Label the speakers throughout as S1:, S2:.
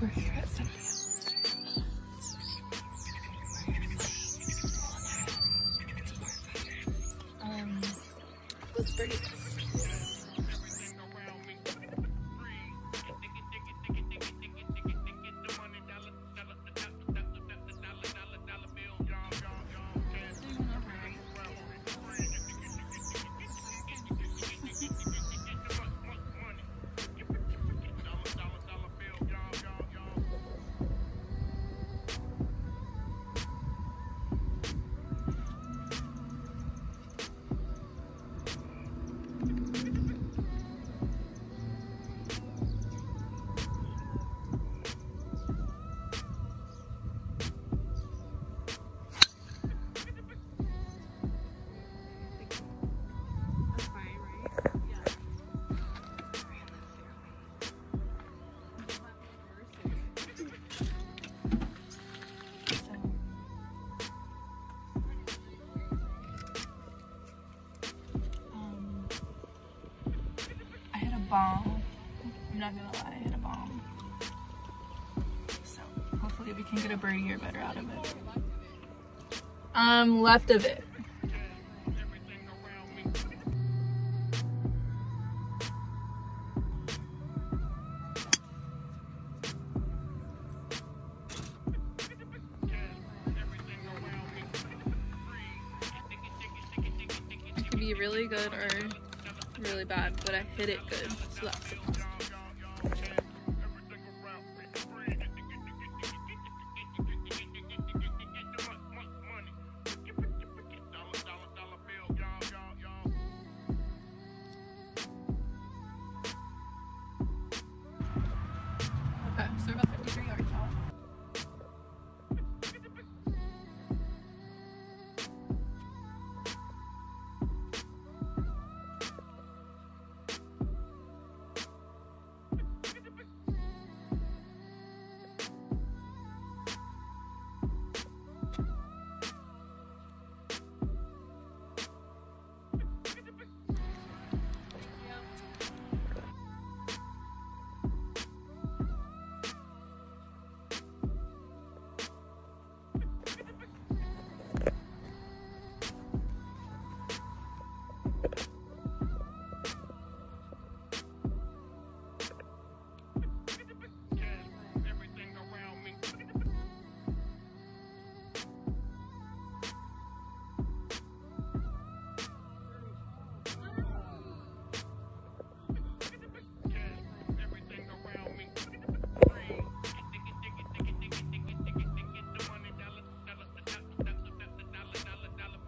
S1: We're here at Sundance. Um, let's bring it. Um, bomb. I'm not gonna lie, I hit a bomb. So hopefully we can get a birdie or better out of it. Um, left of it. Be really good or really bad, but I hit it good, so that's it.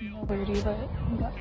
S1: No birdie, but we got.